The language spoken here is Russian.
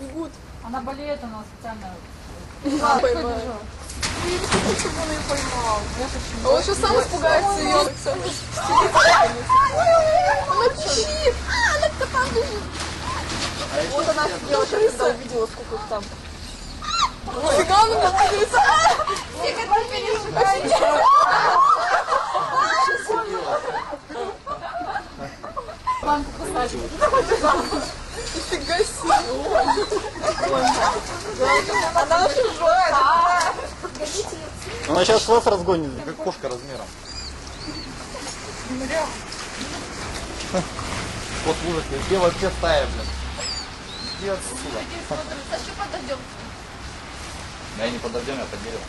Бегут. Она болеет, она специально... Да, поймаю. Я не хочу, чтобы он ее поймал. А он сейчас сам испугается ее. Она чит. А, она там бежит. Вот она сейчас, когда увидела, сколько их там. Фига она подписывается. Тихо, ты переживай. Мамку поставить. Нифига себе. Она чужая. Она сейчас вас разгонит, как кошка размером. Вот в ужасе, где вообще стая, блин? Иди отсюда. Подождем? Да я не подождем, я под дерево.